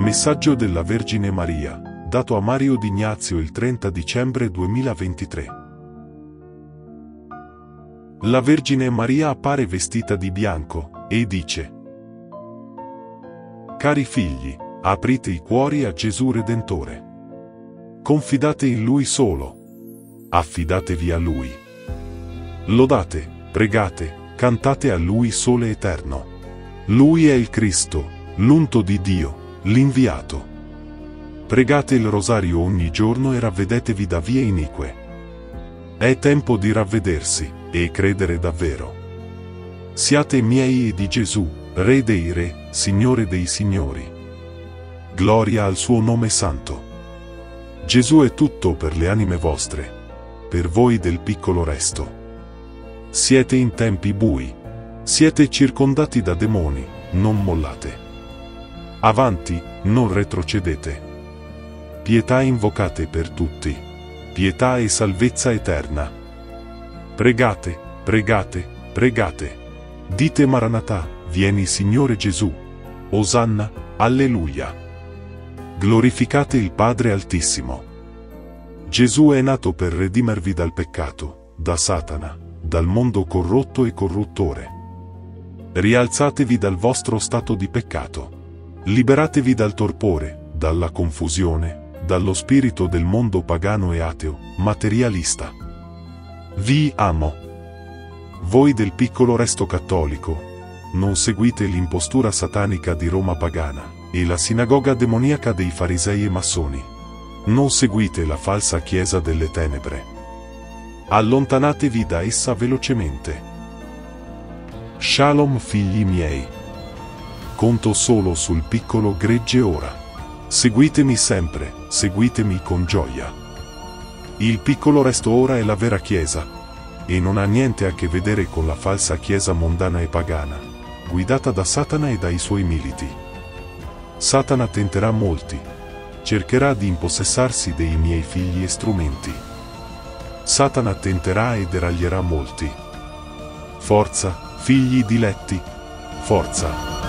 Messaggio della Vergine Maria, dato a Mario D'Ignazio il 30 dicembre 2023. La Vergine Maria appare vestita di bianco, e dice, Cari figli, aprite i cuori a Gesù Redentore. Confidate in Lui solo. Affidatevi a Lui. Lodate, pregate, cantate a Lui sole eterno. Lui è il Cristo, l'unto di Dio, l'inviato. Pregate il rosario ogni giorno e ravvedetevi da vie inique. È tempo di ravvedersi e credere davvero. Siate miei e di Gesù, Re dei Re, Signore dei Signori. Gloria al suo nome santo. Gesù è tutto per le anime vostre, per voi del piccolo resto. Siete in tempi bui. Siete circondati da demoni, non mollate. Avanti, non retrocedete. Pietà invocate per tutti. Pietà e salvezza eterna. Pregate, pregate, pregate. Dite Maranatà, vieni Signore Gesù. Osanna, alleluia. Glorificate il Padre Altissimo. Gesù è nato per redimervi dal peccato, da Satana, dal mondo corrotto e corruttore. Rialzatevi dal vostro stato di peccato. Liberatevi dal torpore, dalla confusione, dallo spirito del mondo pagano e ateo, materialista. Vi amo. Voi del piccolo resto cattolico, non seguite l'impostura satanica di Roma pagana e la sinagoga demoniaca dei farisei e massoni. Non seguite la falsa chiesa delle tenebre. Allontanatevi da essa velocemente. Shalom figli miei conto solo sul piccolo gregge ora. Seguitemi sempre, seguitemi con gioia. Il piccolo resto ora è la vera Chiesa, e non ha niente a che vedere con la falsa Chiesa mondana e pagana, guidata da Satana e dai suoi militi. Satana tenterà molti, cercherà di impossessarsi dei miei figli e strumenti. Satana tenterà e deraglierà molti. Forza, figli diletti, forza.